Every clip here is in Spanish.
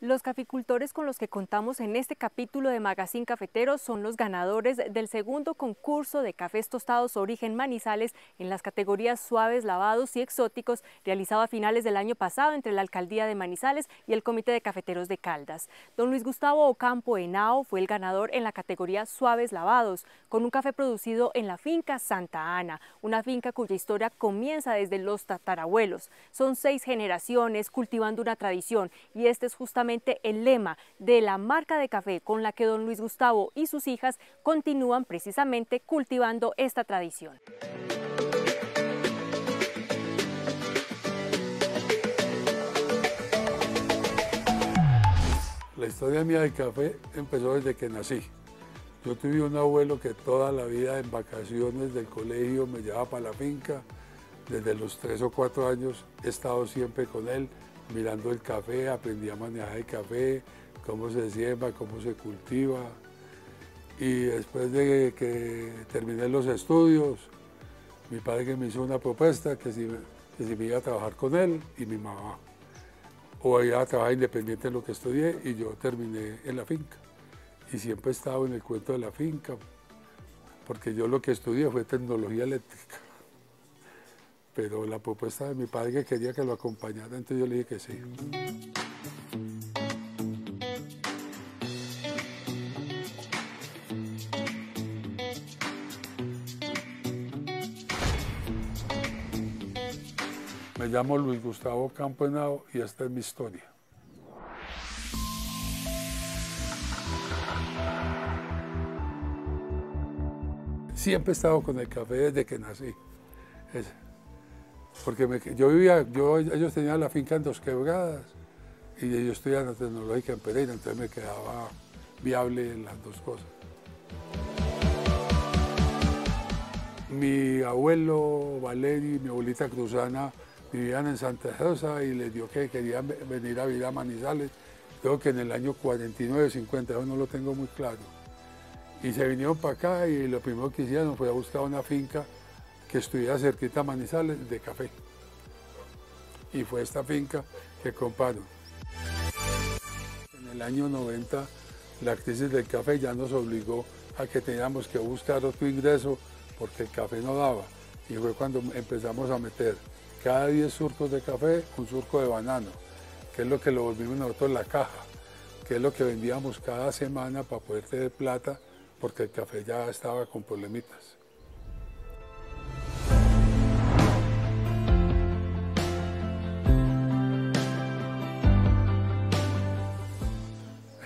Los caficultores con los que contamos en este capítulo de Magazine Cafetero son los ganadores del segundo concurso de cafés tostados origen Manizales en las categorías suaves, lavados y exóticos realizado a finales del año pasado entre la Alcaldía de Manizales y el Comité de Cafeteros de Caldas. Don Luis Gustavo Ocampo Henao fue el ganador en la categoría suaves lavados, con un café producido en la finca Santa Ana, una finca cuya historia comienza desde los tatarabuelos. Son seis generaciones cultivando una tradición y este es justamente el lema de la marca de café con la que don Luis Gustavo y sus hijas continúan precisamente cultivando esta tradición. La historia mía del café empezó desde que nací. Yo tuve un abuelo que toda la vida en vacaciones del colegio me llevaba para la finca. Desde los tres o cuatro años he estado siempre con él mirando el café, aprendí a manejar el café, cómo se siembra, cómo se cultiva. Y después de que terminé los estudios, mi padre me hizo una propuesta que si, que me iba a trabajar con él y mi mamá. O iba a trabajar independiente de lo que estudié y yo terminé en la finca. Y siempre he estado en el cuento de la finca, porque yo lo que estudié fue tecnología eléctrica pero la propuesta de mi padre que quería que lo acompañara, entonces yo le dije que sí. Me llamo Luis Gustavo Campo y esta es mi historia. Siempre he estado con el café desde que nací. Porque yo vivía, yo, ellos tenían la finca en Dos Quebradas y yo estudiaba la tecnológica en Pereira, entonces me quedaba viable las dos cosas. Mi abuelo Valerio y mi abuelita Cruzana vivían en Santa Rosa y les dio que querían venir a vivir a Manizales. Creo que en el año 49, 50, no lo tengo muy claro. Y se vinieron para acá y lo primero que hicieron fue a buscar una finca que estuviera cerquita a Manizales de café. Y fue esta finca que compraron. En el año 90 la crisis del café ya nos obligó a que teníamos que buscar otro ingreso porque el café no daba. Y fue cuando empezamos a meter cada 10 surcos de café un surco de banano, que es lo que lo volvimos nosotros la caja, que es lo que vendíamos cada semana para poder tener plata porque el café ya estaba con problemitas.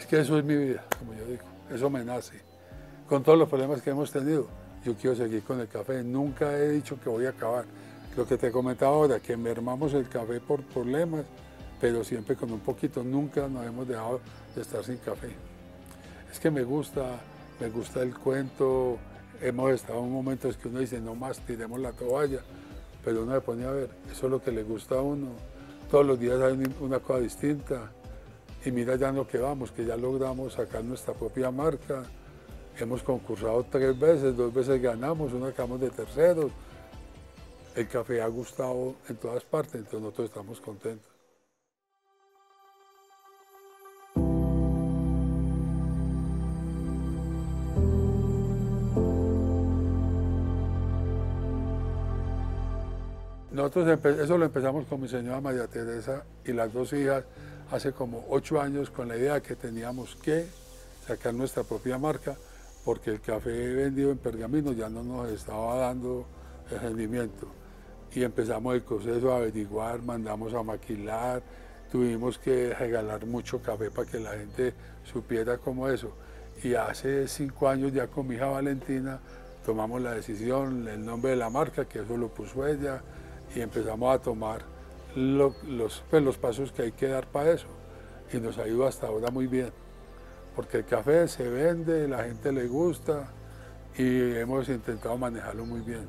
Que eso es mi vida, como yo digo, eso me nace. Con todos los problemas que hemos tenido, yo quiero seguir con el café. Nunca he dicho que voy a acabar. Lo que te comentaba ahora, que mermamos el café por problemas, pero siempre con un poquito. Nunca nos hemos dejado de estar sin café. Es que me gusta, me gusta el cuento. Hemos estado en momentos que uno dice, no más, tiremos la toalla. Pero uno se pone a ver, eso es lo que le gusta a uno. Todos los días hay una cosa distinta y mira ya en lo que vamos, que ya logramos sacar nuestra propia marca. Hemos concursado tres veces, dos veces ganamos, una acabamos de terceros. El café ha gustado en todas partes, entonces nosotros estamos contentos. Nosotros eso lo empezamos con mi señora María Teresa y las dos hijas hace como ocho años con la idea que teníamos que sacar nuestra propia marca porque el café vendido en pergamino ya no nos estaba dando rendimiento. Y empezamos el proceso a averiguar, mandamos a maquilar, tuvimos que regalar mucho café para que la gente supiera cómo eso. Y hace cinco años ya con mi hija Valentina tomamos la decisión, el nombre de la marca, que eso lo puso ella, y empezamos a tomar los, pues, los pasos que hay que dar para eso. Y nos ha ido hasta ahora muy bien. Porque el café se vende, la gente le gusta y hemos intentado manejarlo muy bien.